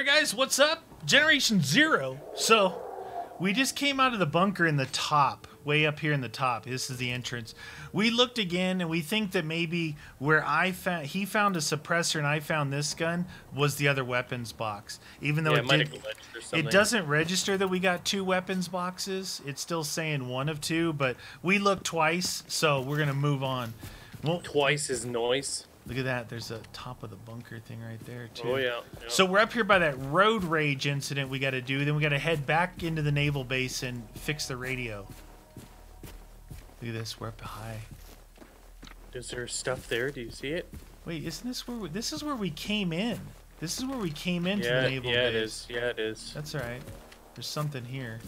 right, guys, what's up? Generation Zero. So, we just came out of the bunker in the top, way up here in the top. This is the entrance. We looked again, and we think that maybe where I found he found a suppressor and I found this gun was the other weapons box. Even though Yeah, it, it might did, have glitched or something. it doesn't register that we got two weapons boxes. It's still saying one of two, but we looked twice, so we're gonna move on. Well, Twice his noise. Look at that. There's a top of the bunker thing right there too. Oh yeah. yeah. So we're up here by that road rage incident we got to do. Then we got to head back into the naval base and fix the radio. Look at this. We're up high. is there stuff there? Do you see it? Wait, isn't this where we, this is where we came in? This is where we came into yeah, the naval yeah, base. Yeah, it is. Yeah, it is. That's all right. There's something here.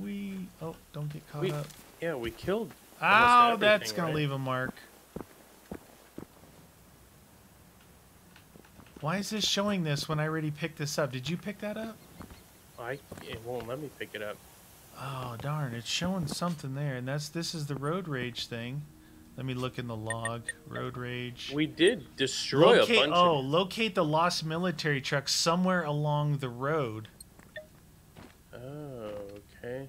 We oh, don't get caught We- up. Yeah, we killed. Ow, almost that's gonna right? leave a mark. Why is this showing this when I already picked this up? Did you pick that up? I it won't let me pick it up. Oh darn, it's showing something there, and that's this is the road rage thing. Let me look in the log. Road rage. We did destroy locate, a bunch oh, of. locate the lost military truck somewhere along the road. Oh, okay.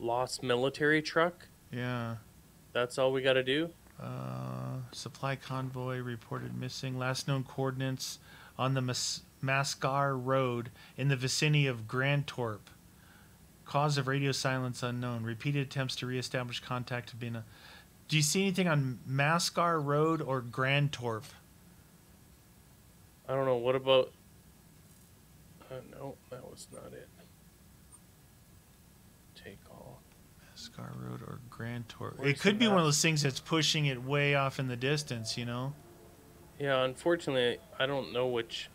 Lost military truck. Yeah. That's all we got to do. Uh, supply convoy reported missing. Last known coordinates on the Mas- Mascar Road in the vicinity of Grand Torp. Cause of radio silence unknown. Repeated attempts to reestablish contact have been. A- Do you see anything on Mascar Road or Grand Torp? I don't know. What about? Uh, no, that was not it. Take all. Mascar Road or Grantorp? Where's it could be one of those things that's pushing it way off in the distance, you know? Yeah, unfortunately, I don't know which.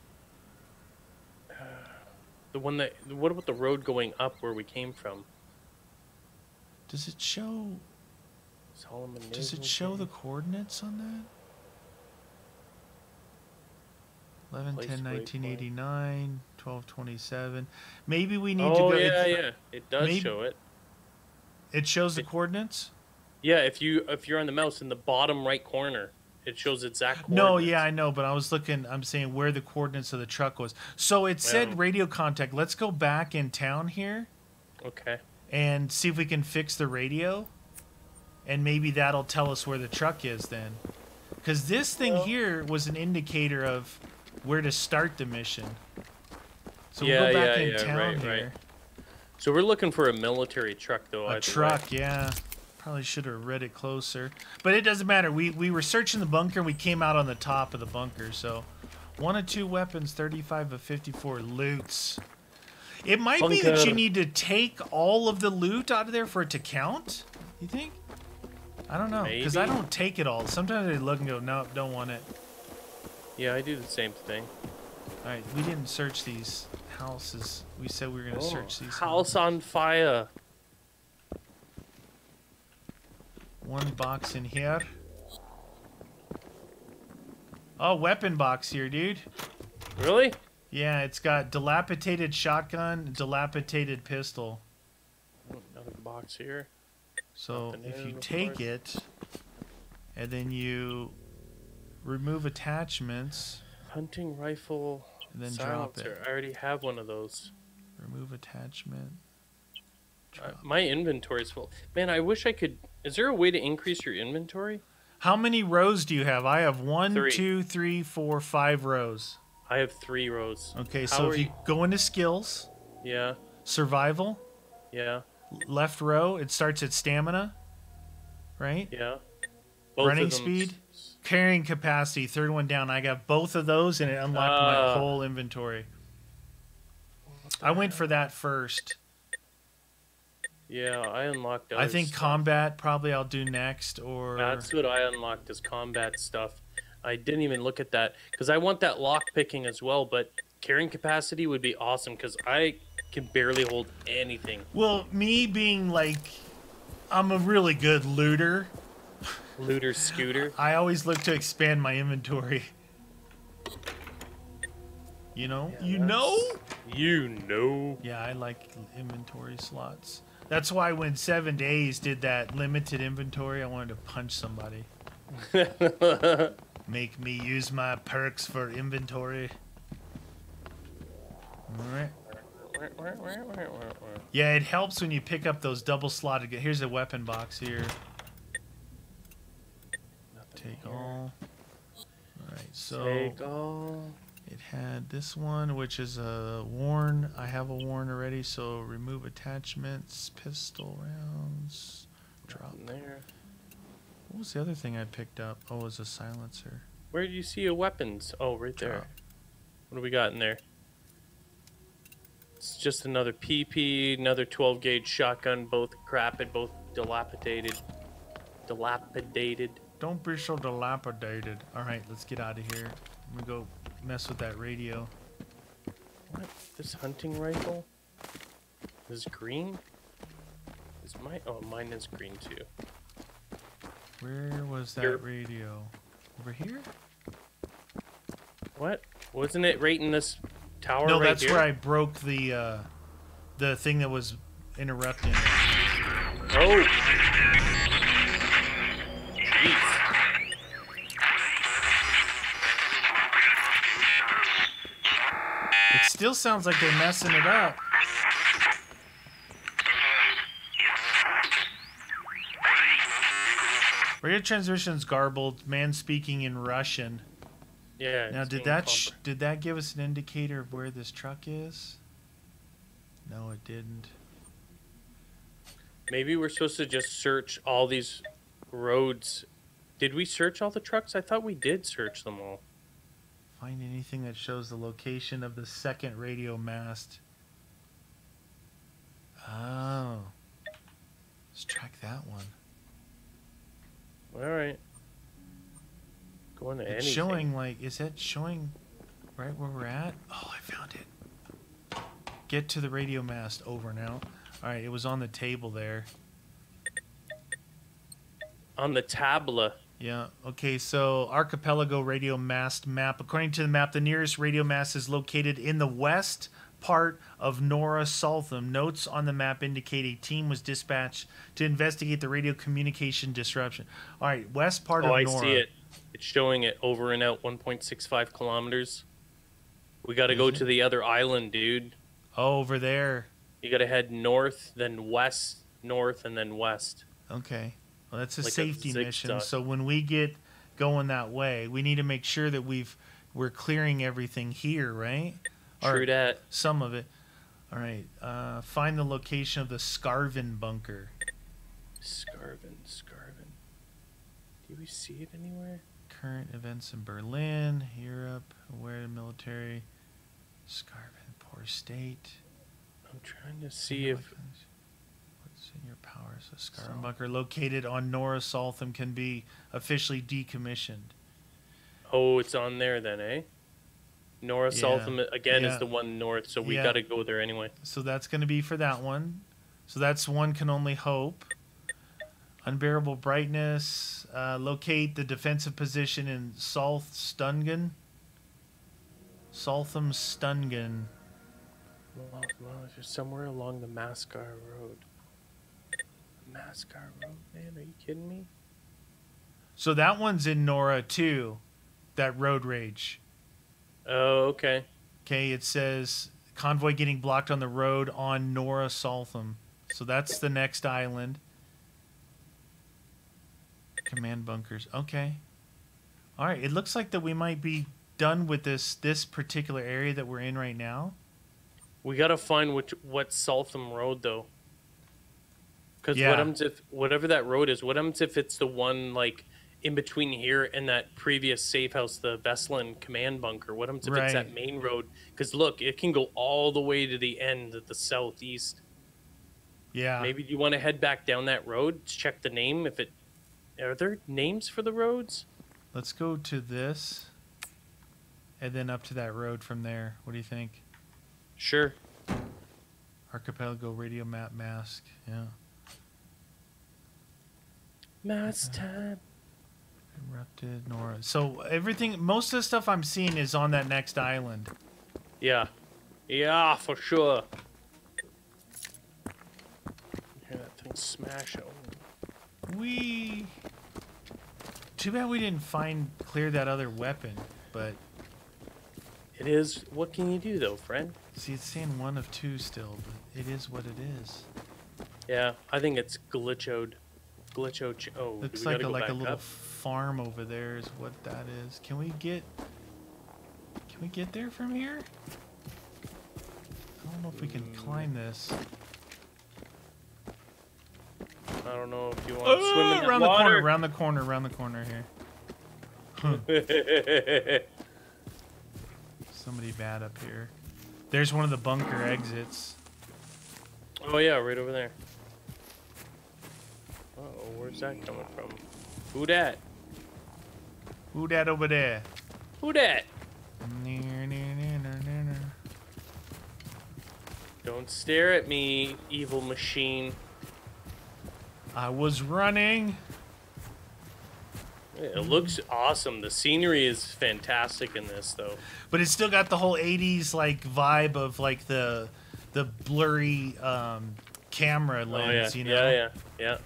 The one that. What about the road going up where we came from? Does it show. Solomon. Does it show the coordinates on that? 11 10 1989 12 27 maybe we need Oh to go yeah, it, yeah. It does maybe- show it. it shows the It- coordinates Yeah, if you if you're on the mouse in the bottom right corner, it shows exact. no yeah i know but i was looking i'm saying where the coordinates of the truck was so it said Yeah. radio contact let's go back in town here Okay. and see if we can fix the radio and maybe that'll tell us where the truck is then because this thing Well- here was an indicator of where to start the mission. So Yeah, we'll go back yeah, in yeah, town right, here. Right. So we're looking for a military truck though. a way. truck yeah. Probably should have read it closer. But it doesn't matter. We we were searching the bunker and we came out on the top of the bunker. So one of two weapons 35 of 54 loots. It might be that you need to take all of the loot out of there for it to count you think? I don't know because i don't take it all. Sometimes i look and go nope don't want it Yeah, I do the same thing. all right we didn't search these houses we said we were going to Oh, search these house on fire. One box in here. Oh, weapon box here, dude. Really? Yeah, it's got dilapidated shotgun, dilapidated pistol. Oh, another box here. So if you take it and then you remove attachments, Hunting rifle. and then drop silencer. it. I already have one of those. Remove attachment. Uh, Drop. my inventory's full. Man, I wish I could. Is there a way to increase your inventory? How many rows do you have? I have one, Three. two, three, four, five rows. I have three rows. Okay, How so if you you- go into skills, Yeah, survival, yeah, left row, it starts at stamina, right? yeah. Both Running speed? Carrying capacity, third one down. I got both of those and it unlocked my Ah. whole inventory. I went for that first. Yeah, I unlocked. I think stuff. combat probably I'll do next or That's what I unlocked is combat stuff. I didn't even look at that because I want that lock picking as well. But carrying capacity would be awesome because I can barely hold anything. Well, me being like I'm a really good looter. Looter scooter. I always look to expand my inventory. You know? Yeah, you know? You know. Yeah, I like inventory slots. That's why when Seven Days did that limited inventory, I wanted to punch somebody. Make me use my perks for inventory. Alright. Yeah, it helps when you pick up those double slotted. Here's a weapon box here. Take all. Alright, so Take all. it had this one, which is a worn. I have a worn already, so remove attachments, pistol rounds, drop. There. What was the other thing I picked up? Oh, it was a silencer. Where do you see your weapons? Oh, right there. Drop. What do we got in there? It's just another PP, another 12 gauge shotgun, both crapid, both dilapidated. Dilapidated. Don't be so dilapidated. All right, let's get out of here. I'm gonna go mess with that radio. What? This hunting rifle? Is green? Is my oh mine is green too. Where was that Here. radio? Over here? What? Wasn't it right in this tower no, right that's here? where I broke the uh, the thing that was interrupting. Oh. Still sounds like they're messing it up. Radio transmission's garbled. Man speaking in Russian. Yeah. Now, did that sh- did that give us an indicator of where this truck is? No, it didn't. Maybe we're supposed to just search all these roads. Did we search all the trucks? I thought we did search them all. Find anything that shows the location of the second radio mast. Oh. Let's track that one. All right. Going to It's anything. showing like is that showing right where we're at? Oh, I found it. Get to the radio mast over now. All right, it was on the table there. on the tabla. Yeah. Okay. So archipelago radio mast map. According to the map, the nearest radio mast is located in the west part of Nora Saltham. Notes on the map indicate a team was dispatched to investigate the radio communication disruption. All right, west part Oh, of I Nora. see it. It's showing it over and out 1.65 kilometers. We got to go it? to the other island, dude. Oh, over there. You got to head north, then west, north, and then west. Okay. Well, that's a Like a safety mission. zigzag. So when we get going that way, we need to make sure that we've we're clearing everything here, right? Or- True that. Some of it. All right. Uh, find the location of the Scarvin bunker. Scarvin, Scarvin. Do we see it anywhere? Current events in Berlin, Europe, aware the military. Scarvin, poor state. I'm trying to see if. What's in your power? So Scarvin bunker located on Nora Saltham can be officially decommissioned. Oh, it's on there then, eh? Nora Yeah. Saltham again Yeah. is the one north, so we Yeah. got to go there anyway. So that's going to be for that one. So that's one can only hope. Unbearable brightness. Uh, locate the defensive position in Salth Stungen. Saltham Stungen. Well, well, it's just somewhere along the Mascar Road. Mascar Road, man? Are you kidding me? So that one's in Nora too. That road rage. Oh, okay. Okay, it says convoy getting blocked on the road on Nora Saltham. So that's the next island. Command bunkers. Okay. All right. It looks like that we might be done with this this particular area that we're in right now. We gotta find which what Saltham Road though. Because Yeah. what happens if whatever that road is? What happens if it's the one like in between here and that previous safe house, the Vestlin command bunker? What happens if it's that main road? Because look, it can go all the way to the end of the southeast. Yeah. Maybe you want to head back down that road, check the name. If it are there names for the roads? Let's go to this, and then up to that road from there. What do you think? Sure. Archipelago radio map mask. Yeah. Mass time. Erupted Nora. So everything, most of the stuff I'm seeing is on that next island. Yeah. Yeah, for sure. Hear that thing smash out. We. Too bad we didn't find clear that other weapon. But It is. What can you do though, friend? see, it's saying one of two still. But it is what it is. Yeah, I think it's glitchoed. Glitcho. Ch- oh, Looks like a like a little up? farm over there is what that is. Can we get? Can we get there from here? I don't know if we can Mm. climb this. I don't know if you want to swim in around the corner, around the corner, around the corner here. Huh, somebody bad up here. There's one of the bunker exits. oh yeah, right over there. Uh oh, where's that coming from? Who dat? Who that over there? Who dat? Near. Don't stare at me, evil machine. I was running. It looks awesome. The scenery is fantastic in this, though. but it's still got the whole 80s like vibe of like the the blurry um, camera Oh lens yeah, you know yeah, yeah, yeah.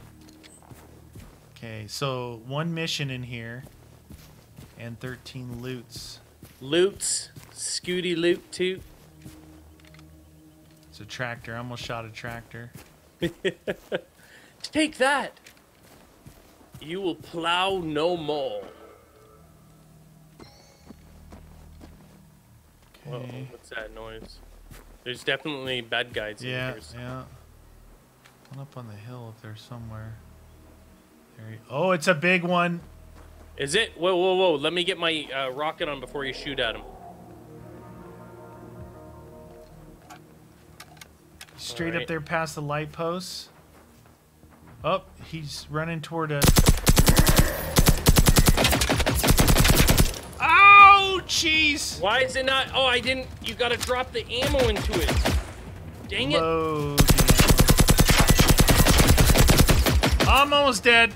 Okay so one mission in here and 13 loots Loots, Scooty Loot Toot. it's a tractor I almost shot a tractor Take that. You will plow no more. Whoa, okay what's that noise? There's definitely bad guys in here. so- yeah one up on the hill if there's somewhere oh it's a big one Is it? Whoa, whoa, whoa! Let me get my uh, rocket on before you shoot at him. straight up there past the light posts oh he's running toward us. Oh, jeez! Why is it not? Oh, I didn't. You gotta drop the ammo into it. Dang it! Load. I'm almost dead.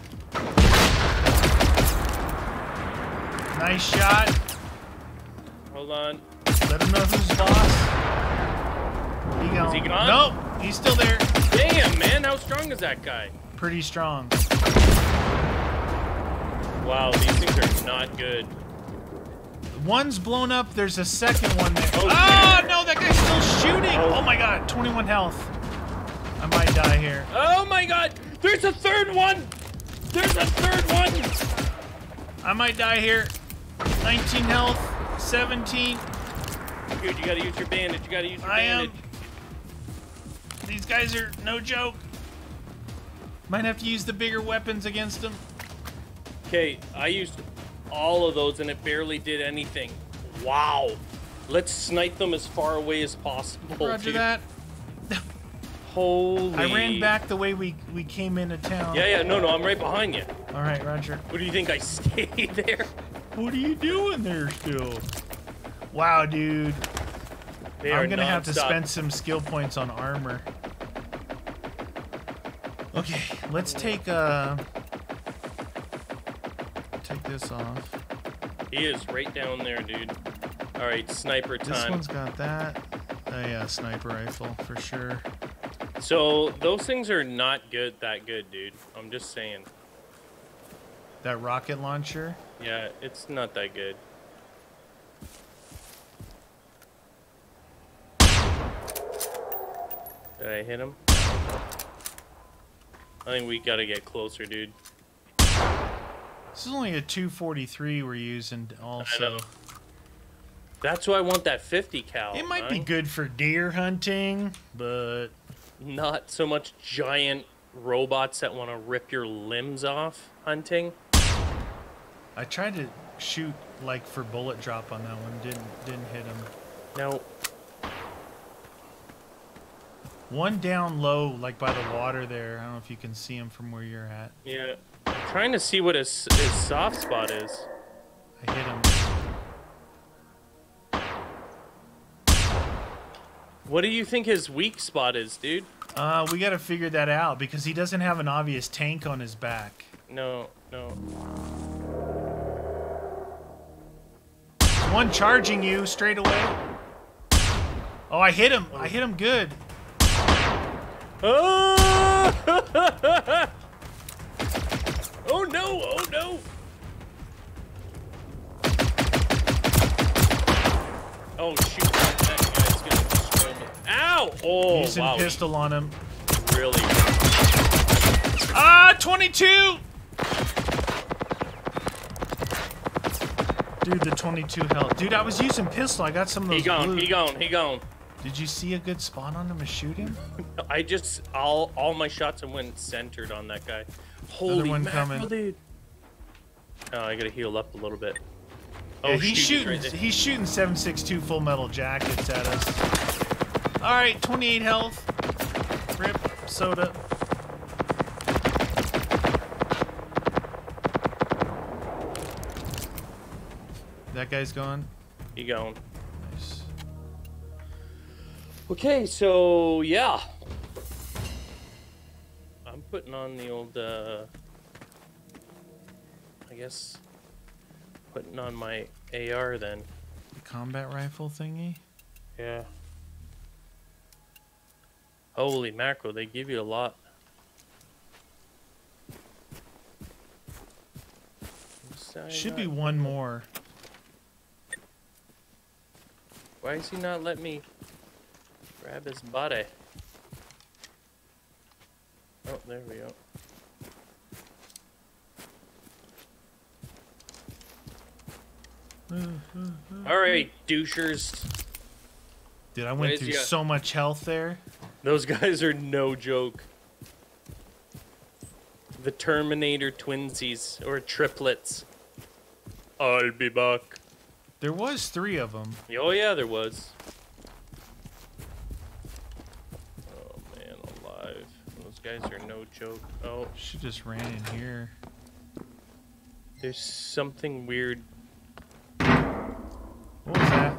Nice shot. Hold on. Let him know who's boss. He gone. he gone? Nope, he's still there. Damn, man! How strong is that guy? Pretty strong. Wow, these things are not good. One's blown up. There's a second one there. Oh, Oh, no, that guy's still shooting. Oh. Oh my god, 21 health. I might die here. Oh my God! There's a third one. There's a third one. I might die here. 19 health. 17. Dude, you gotta use your bandage. You gotta use your I bandage. am. These guys are no joke. Might have to use the bigger weapons against them. Okay, I used all of those and it barely did anything. Wow. Let's snipe them as far away as possible. Roger dude. that. Holy. I ran back the way we, we came into town. Yeah, yeah, no, no, I'm right behind you. All right, Roger. What do you think? I stayed there? What are you doing there still? Wow, dude. They I'm gonna have to spend some skill points on armor. Okay, let's take uh take this off. He is right down there, dude. All right, sniper time. This one's got that. Oh yeah, sniper rifle for sure. So those things are not good, that good, dude. I'm just saying. That rocket launcher. Yeah, it's not that good. Did I hit him? I think we gotta get closer, dude. This is only a 243 we're using also. That's why I want that 50 cal. It might be good for deer hunting, but Not so much giant robots that want to rip your limbs off hunting. I tried to shoot like for bullet drop on that one. Didn't didn't hit him. No, One down low, like by the water there. I don't know if you can see him from where you're at. yeah. I'm trying to see what his, his soft spot is. I hit him. What do you think his weak spot is, dude? Uh, we gotta figure that out because he doesn't have an obvious tank on his back. No, no. One charging you straight away. Oh, I hit him. I hit him good. Oh! oh no! Oh no! Oh shoot! That guy's gonna destroy me. Ow! Oh Using wow. pistol on him. Really? Ah, 22! Dude, the 22 health. Dude, I was using pistol. I got some of those He gone. blue. He gone. He gone. Did you see a good spot on him to shoot him? I just all all my shots have went centered on that guy. Holy one mackerel, coming. dude! Oh, I gotta heal up a little bit. Oh, Yeah, he's shoot, shooting. right he's shooting 7.62 full metal jackets at us. All right, 28 health. Rip soda. That guy's gone. He gone. Nice. Okay, so yeah, I'm putting on the old. uh I guess putting on my AR then. The combat rifle thingy. Yeah. Holy mackerel, they give you a lot. Should be one more. Why is he not let me grab his body? Oh, there we go. Alright, douchers. Dude, I went Where's through so much health there. Those guys are no joke. The Terminator twinsies, or triplets. I'll be back. There was three of them. Oh yeah, there was. Oh man, alive. Those guys are no joke. Oh, She just ran in here. there's something weird. What was that?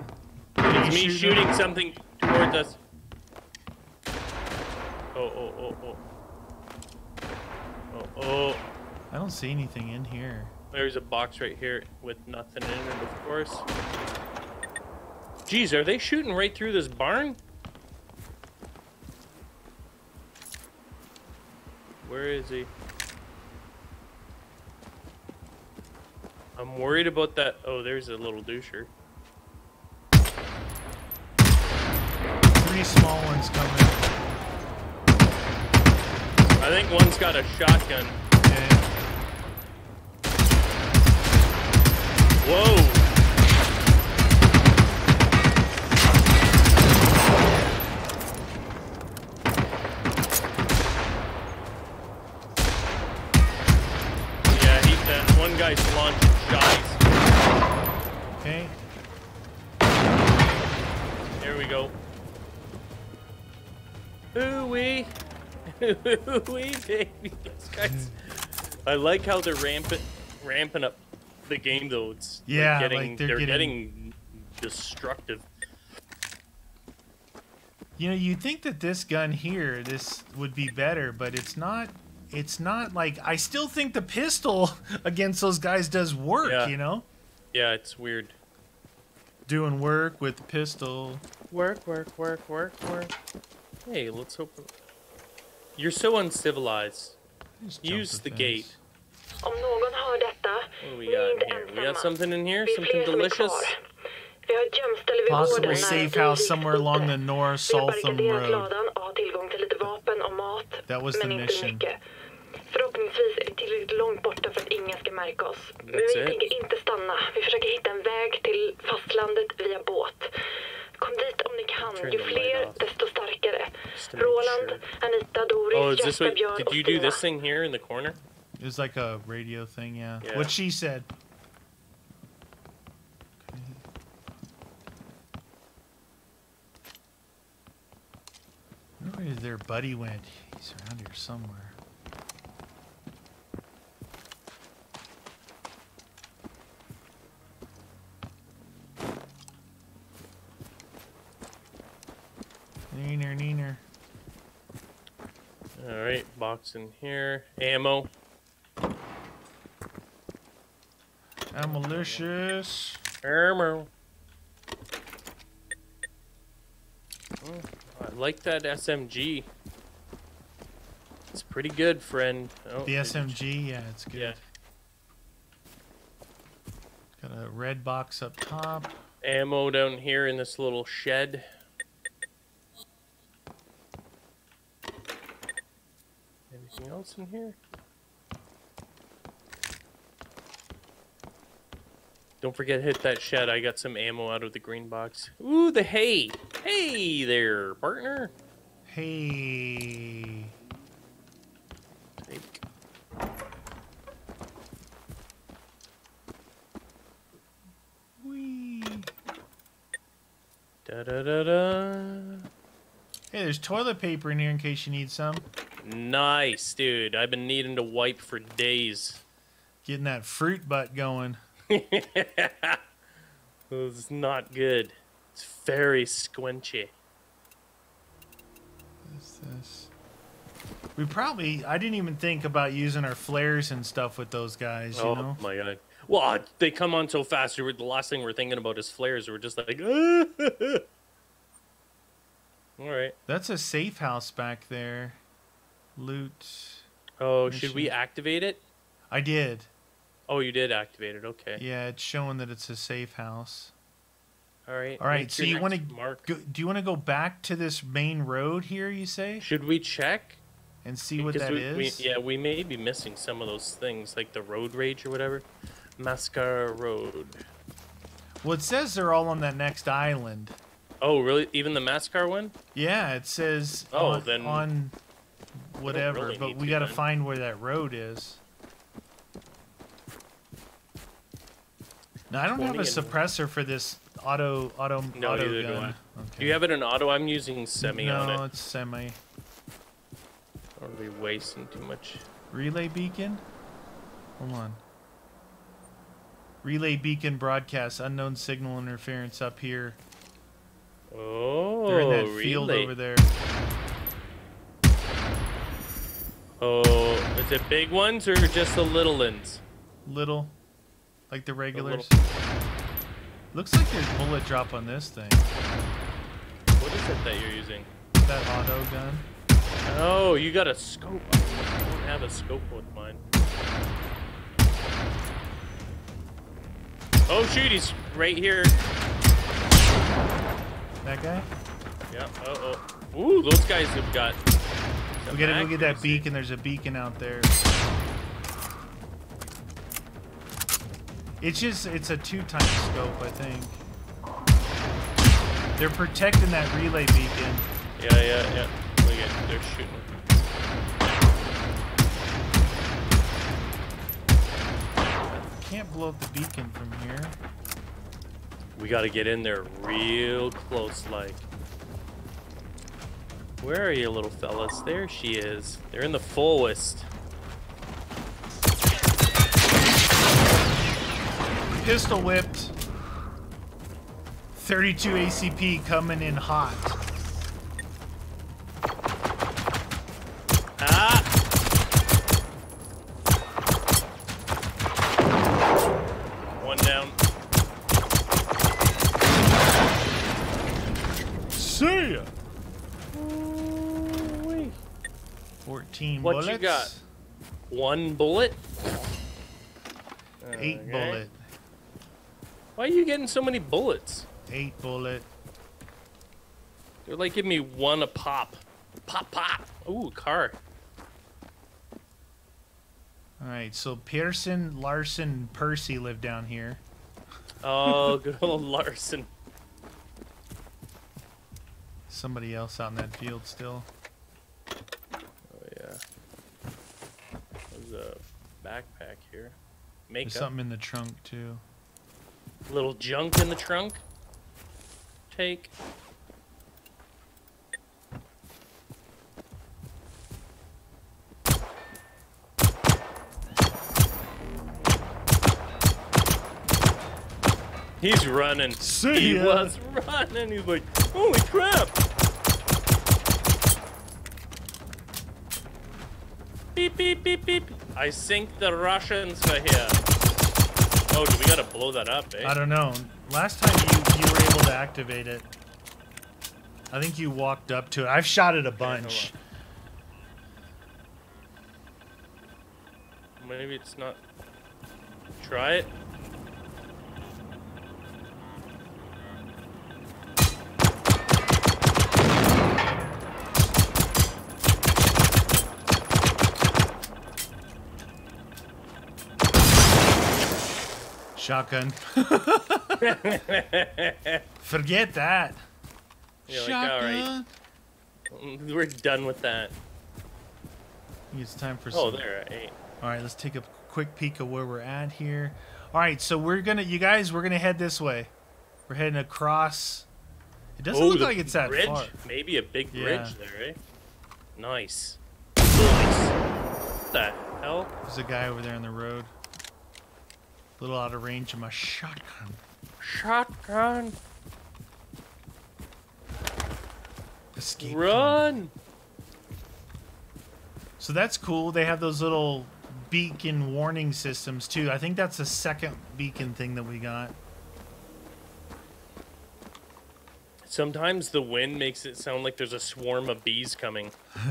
It's me shooting something towards us. Oh, oh, oh, oh. Oh, oh. I don't see anything in here. There's a box right here with nothing in it, of course. Geez, are they shooting right through this barn? Where is he? I'm worried about that. Oh, there's a little doucher. Three small ones coming. I think one's got a shotgun. Okay. Whoa! Yeah, he, that one guy's launching shots. Okay. There we go. Ooh-wee. Ooh-wee, baby. Those guys. Mm. I like how they're ramping, ramping up the game, though. It's Yeah, like, getting, they're they're getting- getting destructive. You know, you'd think that this gun here, this would be better, but it's not. It's not like I still think the pistol against those guys does work. Yeah. You know, Yeah, it's weird. doing work with the pistol. Work, work, work, work, work. Hey, let's hope. You're so uncivilized. Use the fence. gate. Om någon hör detta, ni är in inte? We ensamma. got something in here? Vi är Something fler som är delicious? kvar. Vi har ett gömställe vid nära safe house somewhere along the. North Vi har Saltham Road. ladan och har tillgång till lite vapen och mat, That was men the inte mission. mycket. Förhoppningsvis är vi tillräckligt långt borta för att ingen ska märka oss. Men vi tänker inte stanna. Vi försöker hitta en väg till fastlandet via båt. Kom dit om ni kan. Ju fler, desto starkare. Roland. Anita, Doris, Oh, is this Jesper, what? Björn Did och you do Stina. this thing here in the corner? It was like a radio thing, yeah. Yeah. What she said. Where their buddy went. He's around here somewhere. Neener, neener. All right, box in here. Ammo. I'm malicious. Ammo. Oh, I like that SMG. It's pretty good, friend. Oh, The SMG, yeah, it's good. Yeah. Got a red box up top. ammo down here in this little shed. Anything else in here? Don't forget to hit that shed. I got some ammo out of the green box. Ooh, the hay. Hey there, partner. Hey. Take. Whee. Da da da da. Hey, there's toilet paper in here in case you need some. Nice, dude. I've been needing to wipe for days. Getting that fruit butt going. It's not good. It's very squinchy. What's this? We probably, I didn't even think about using our flares and stuff with those guys, you oh know? my god. Well, uh, they come on so fast. we're- The last thing we're thinking about is flares. We're just like, all right. That's a safe house back there. Loot. Oh, should we activate it? I did. Oh, you did activate it. Okay. Yeah, it's showing that it's a safe house. All right. All right, so you want to mark? go, do you want to go back to this main road here, you say, Should we check? and see what Because that we, is? we- yeah, we may be missing some of those things, like the road rage or whatever. Mascara Road. Well, it says they're all on that next island. Oh, really? Even the Mascar one? Yeah, it says Oh, on, then on whatever, really but we got to find where that road is. Now, I don't have a suppressor for this auto auto No, auto neither do gun. I. Okay. Do you have it in auto? I'm using semi no, on it. No, it's semi. Don't be wasting too much. Relay beacon? Hold on. Relay beacon broadcast unknown signal interference up here. Oh, They're in that oh, field relay. over there. Oh, is it big ones or just the little ones? Little, like the regulars. Looks like there's bullet drop on this thing. What is it that you're using? That auto gun. Oh, you got a scope. I don't have a scope with mine. Oh shoot, he's right here. That guy. Yeah. Uh oh. Ooh, those guys have got. We gotta go get that beacon. There's a beacon out there. It's just, it's a two times scope, I think. They're protecting that relay beacon. Yeah, yeah, yeah. Look at, they're shooting. Can't blow up the beacon from here. We gotta get in there real close, like. Where are you, little fellas? There she is. They're in the fullest. Pistol whipped. 32 ACP coming in hot. Ah! One down. See ya. Ooh-wee. 14 What you got? One bullet. Eight Okay. bullet. Why are you getting so many bullets? Eight bullet. They're like giving me one a pop. Pop, pop. Ooh, car. All right, so Pearson, Larson, Percy live down here. Oh, good old Larson. Somebody else out in that field still. Oh yeah. There's a backpack here. There's something in the trunk too. Little junk in the trunk. Take. He's running. See he ya. was running. He's like, holy crap. Beep, beep, beep, beep. I think the Russians are here. Oh, do we gotta blow that up, eh? I don't know. Last time you you were able to activate it. I think you walked up to it. I've shot it a bunch. Maybe it's not. Try it. Shotgun. Forget that. You're like, all right. Shotgun. We're done with that. It's time for Oh, some. there. All right, let's take a quick peek of where we're at here. All right, so we're gonna, you guys, we're gonna head this way. We're heading across. It doesn't oh, look like it's that bridge. far. Maybe a big Yeah. bridge there, eh? Nice. Nice. What the hell? There's a guy over there on the road. A little out of range of my shotgun. Shotgun. Escape. Run. So that's cool. They have those little beacon warning systems too. I think that's the second beacon thing that we got. Sometimes the wind makes it sound like there's a swarm of bees coming.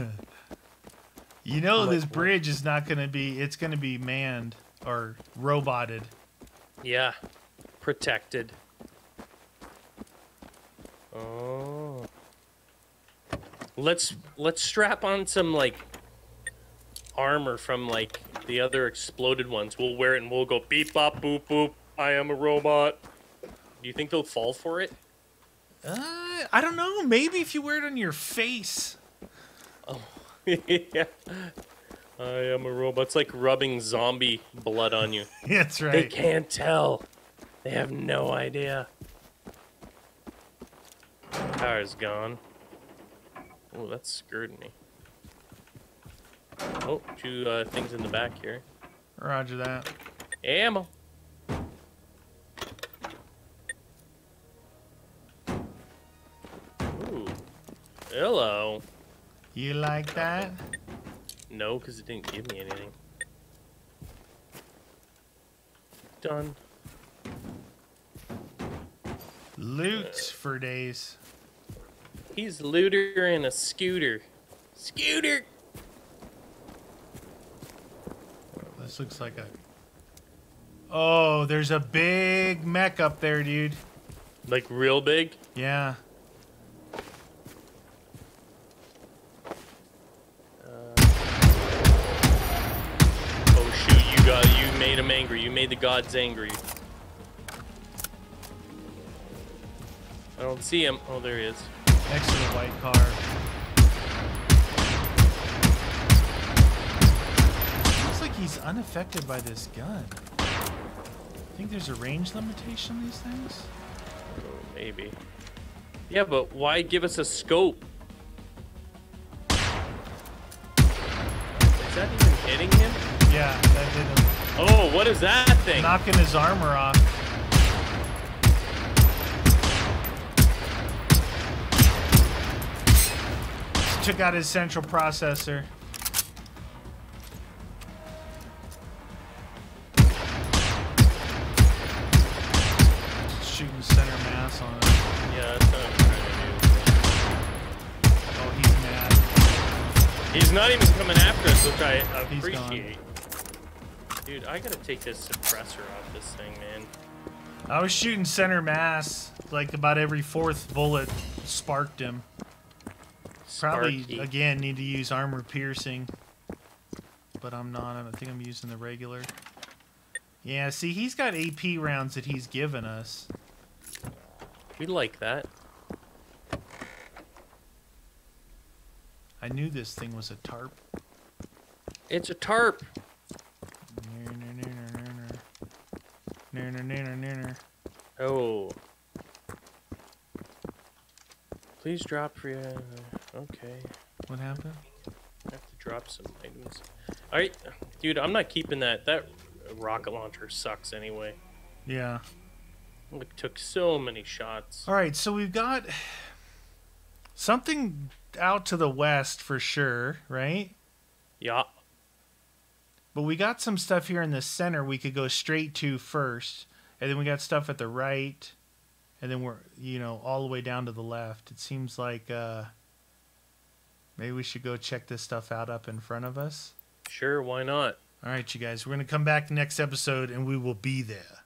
You know Like this bridge is not going to be it's going to be manned or roboted. Yeah. Protected. Oh. Let's let's strap on some like armor from like the other exploded ones. We'll wear it and we'll go beep bop boop boop. I am a robot. Do you think they'll fall for it? Uh, I don't know. Maybe if you wear it on your face. Oh, yeah. I am a robot. It's like rubbing zombie blood on you. That's right. They can't tell. They have no idea. Power's gone. Oh, that's scared me. Oh, two uh, things in the back here. Roger that. Ammo. Ooh. Hello. You like that? No, because it didn't give me anything. Done. Loot for days. He's looter and a scooter. Scooter. This looks like a. Oh, there's a big mech up there, dude. Like real big. Yeah. Oh shoot! You got you made him angry. You made the gods angry. I don't see him. Oh, there he is. Next to the white car. Looks like he's unaffected by this gun. I think there's a range limitation on these things? Oh, maybe. Yeah, but why give us a scope? Is that even hitting him? Yeah, that did him. Oh, what is that thing? Knocking his armor off. Took out his central processor. Shooting center mass on it. Yeah, that's what I'm trying Oh, he's mad. to do. He's not even coming after us, which I appreciate. Dude, I gotta take this suppressor off this thing, man. I was shooting center mass. Like about every fourth bullet sparked him. Probably again need to use armor piercing, but I'm not. I think I'm using the regular. Yeah, see, he's got AP rounds that he's given us. We like that. I knew this thing was a tarp. It's a tarp. Oh. Please drop for you. Okay. What happened? I have to drop some items. Alright, dude, I'm not keeping that. That rocket launcher sucks anyway. Yeah. It took so many shots. All right, so we've got something out to the west for sure, right? But we got some stuff here in the center we could go straight to first, and then we got stuff at the right, and then we're you know all the way down to the left. It seems like uh, maybe we should go check this stuff out up in front of us. Sure, why not? All right, you guys, we're gonna come back next episode, and we will be there.